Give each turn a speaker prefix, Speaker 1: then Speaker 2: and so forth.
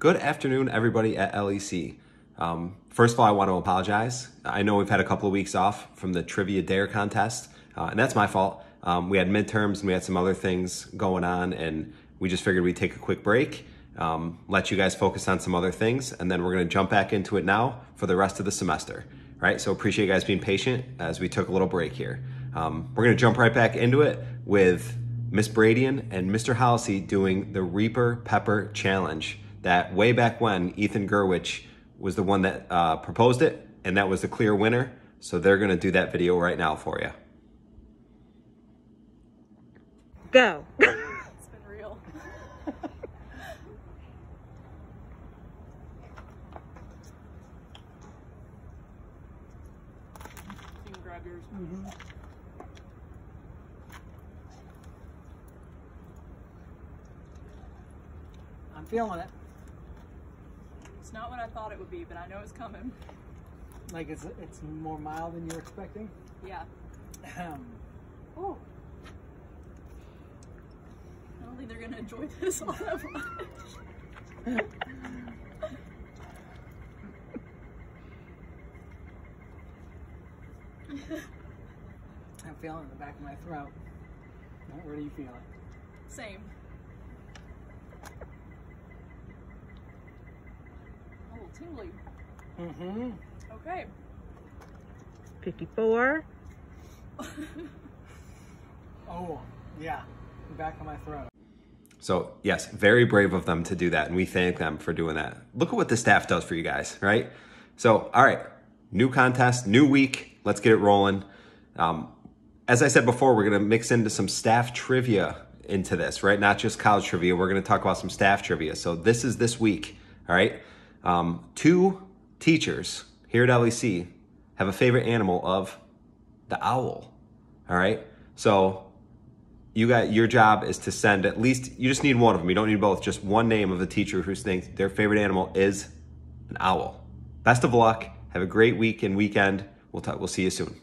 Speaker 1: Good afternoon, everybody at LEC. Um, first of all, I want to apologize. I know we've had a couple of weeks off from the Trivia Dare contest, uh, and that's my fault. Um, we had midterms and we had some other things going on, and we just figured we'd take a quick break, um, let you guys focus on some other things, and then we're going to jump back into it now for the rest of the semester. Right? So appreciate you guys being patient as we took a little break here. Um, we're going to jump right back into it with Miss Bradian and Mr. Holeczy doing the Reaper Pepper Challenge that way back when Ethan Gerwich was the one that uh, proposed it, and that was the clear winner. So they're going to do that video right now for you.
Speaker 2: Go.
Speaker 3: It's been real. you can grab yours.
Speaker 4: I'm feeling it.
Speaker 3: It's not what I thought it would be, but I know it's coming.
Speaker 4: Like it's it's more mild than you're expecting.
Speaker 3: Yeah.
Speaker 4: Ahem.
Speaker 3: Oh. I don't think they're gonna enjoy this all that much.
Speaker 4: I'm feeling it in the back of my throat. Where do you feel it?
Speaker 3: Same. A little tingly.
Speaker 4: Mm-hmm.
Speaker 3: Okay.
Speaker 2: 54.
Speaker 4: Oh, yeah. Back of my throat.
Speaker 1: So, yes, very brave of them to do that, and we thank them for doing that. Look at what the staff does for you guys, right? So, all right, new contest, new week. Let's get it rolling. Um, as I said before, we're going to mix into some staff trivia into this, right? Not just college trivia. We're going to talk about some staff trivia. So, this is this week, all right? Um, two teachers here at LEC have a favorite animal of the owl, all right? So, you got your job is to send at least you just need one of them. You don't need both just one name of the teacher who thinks their favorite animal is an owl. Best of luck. Have a great week and weekend. We'll talk we'll see you soon